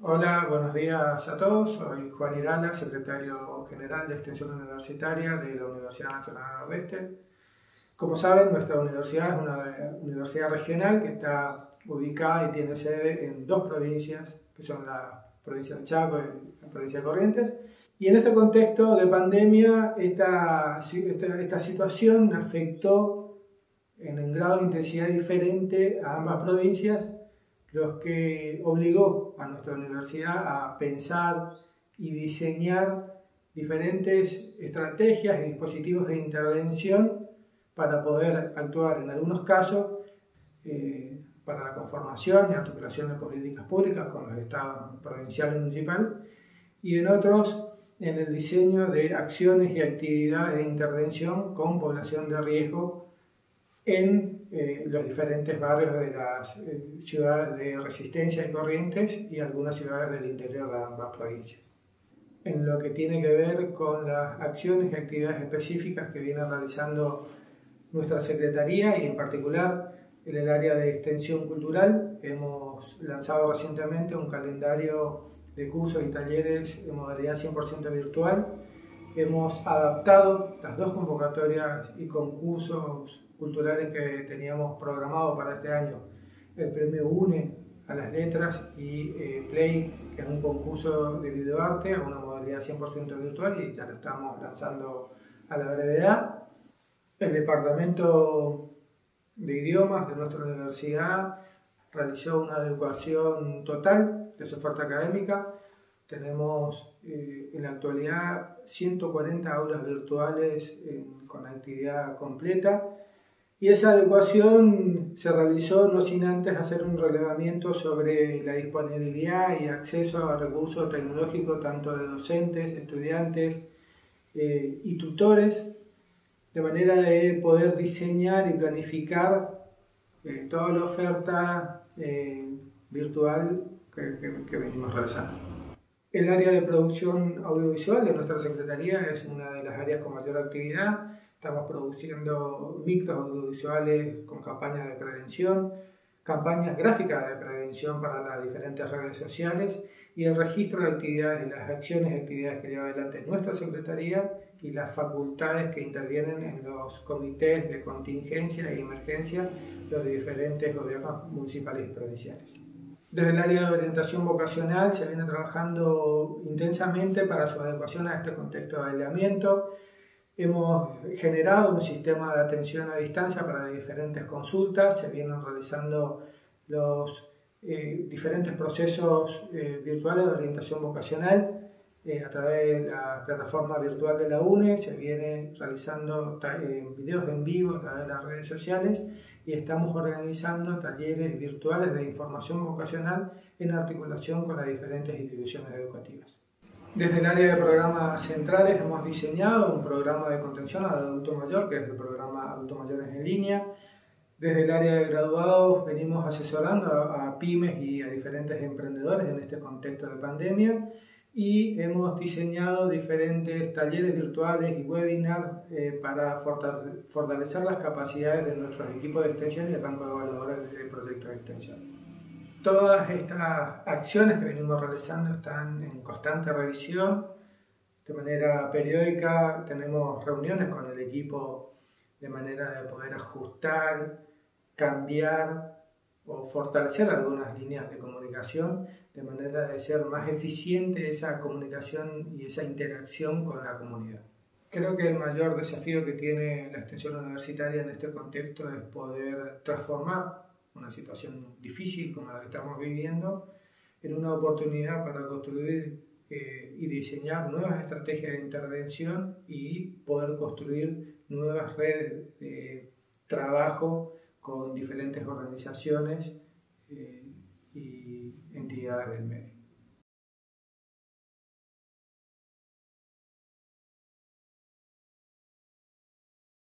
Hola, buenos días a todos. Soy Juan Irala, secretario general de Extensión Universitaria de la Universidad Nacional Nordeste. Como saben, nuestra universidad es una universidad regional que está ubicada y tiene sede en dos provincias, que son la provincia de Chaco y la provincia de Corrientes. Y en este contexto de pandemia, esta, esta, esta situación afectó en un grado de intensidad diferente a ambas provincias los que obligó a nuestra universidad a pensar y diseñar diferentes estrategias y dispositivos de intervención para poder actuar en algunos casos eh, para la conformación y articulación de políticas públicas con los estados provincial y municipal y en otros en el diseño de acciones y actividades de intervención con población de riesgo en eh, los diferentes barrios de las eh, ciudades de Resistencia y Corrientes y algunas ciudades del interior de ambas provincias. En lo que tiene que ver con las acciones y actividades específicas que viene realizando nuestra Secretaría y en particular en el área de extensión cultural, hemos lanzado recientemente un calendario de cursos y talleres en modalidad 100% virtual. Hemos adaptado las dos convocatorias y concursos culturales que teníamos programado para este año. El premio UNE a las letras y eh, Play, que es un concurso de videoarte, una modalidad 100% virtual y ya lo estamos lanzando a la brevedad. El departamento de idiomas de nuestra universidad realizó una adecuación total de su oferta académica. Tenemos eh, en la actualidad 140 aulas virtuales con actividad completa y esa adecuación se realizó no sin antes hacer un relevamiento sobre la disponibilidad y acceso a recursos tecnológicos tanto de docentes, estudiantes eh, y tutores, de manera de poder diseñar y planificar eh, toda la oferta eh, virtual que, que venimos realizando. El área de producción audiovisual de nuestra Secretaría es una de las áreas con mayor actividad Estamos produciendo micros audiovisuales con campañas de prevención, campañas gráficas de prevención para las diferentes redes sociales y el registro de actividades y las acciones y actividades que lleva adelante nuestra Secretaría y las facultades que intervienen en los comités de contingencia y emergencia de los diferentes gobiernos municipales y provinciales. Desde el área de orientación vocacional se viene trabajando intensamente para su adecuación a este contexto de aislamiento Hemos generado un sistema de atención a distancia para diferentes consultas, se vienen realizando los eh, diferentes procesos eh, virtuales de orientación vocacional eh, a través de la plataforma virtual de la UNE, se viene realizando videos en vivo a través de las redes sociales y estamos organizando talleres virtuales de información vocacional en articulación con las diferentes instituciones educativas. Desde el área de programas centrales hemos diseñado un programa de contención al adulto mayor, que es el programa Adulto Mayores en Línea. Desde el área de graduados venimos asesorando a, pymes y a diferentes emprendedores en este contexto de pandemia y hemos diseñado diferentes talleres virtuales y webinars eh, para fortalecer las capacidades de nuestros equipos de extensión y el banco de evaluadores de proyectos de extensión. Todas estas acciones que venimos realizando están en constante revisión. De manera periódica tenemos reuniones con el equipo de manera de poder ajustar, cambiar o fortalecer algunas líneas de comunicación de manera de ser más eficiente esa comunicación y esa interacción con la comunidad. Creo que el mayor desafío que tiene la extensión universitaria en este contexto es poder transformar una situación difícil como la que estamos viviendo, en una oportunidad para construir eh, y diseñar nuevas estrategias de intervención y poder construir nuevas redes de trabajo con diferentes organizaciones eh, y entidades del medio.